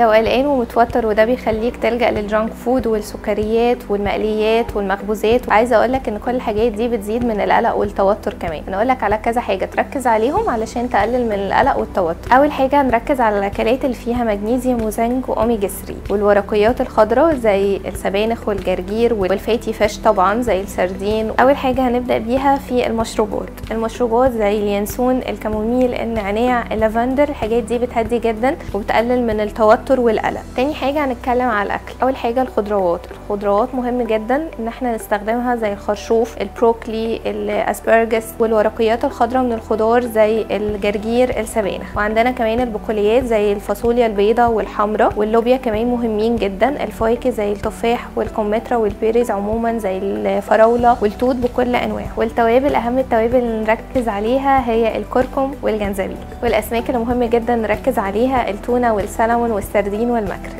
لو قلقان ومتوتر وده بيخليك تلجأ لل junk food والسكريات والمقليات والمخبوزات. عايزة أقول لك إن كل الحاجات دي بتزيد من القلق والتوتر كمان. أنا أقول لك على كذا حاجة تركز عليهم علشان تقلل من القلق والتوتر. أول حاجة نركز على الأكلات اللي فيها مغنيسيوم وزنك وأوميجا 3 والورقيات الخضراء زي السبانخ والجرجير وال fatty fish طبعا زي السردين. أول حاجة هنبدأ بيها في المشروبات. المشروبات زي اليانسون ال chamomile النعناع اللافندر الحاجات دي بتهدي جدا وبتقلل من التوتر. التوتر والقلق تاني حاجة هنتكلم على الأكل. أول حاجة الخضروات. الخضروات مهم جدا إن إحنا نستخدمها زي الخرشوف البروكلي ال asparagus والورقيات الخضراء من الخضار زي الجرجير السبانخ. وعندنا كمان البقوليات زي الفاصوليا البيضاء والحمراء. واللوبيا كمان مهمين جدا. الفواكه زي التفاح والكمثرى وال berries عموما زي الفراولة والتوت بكل انواعه والتوابل أهم التوابل اللي نركز عليها هي الكركم والجنزبيل. والأسماك اللي مهم جدا نركز عليها التونة والسلمون والسردين والماكريل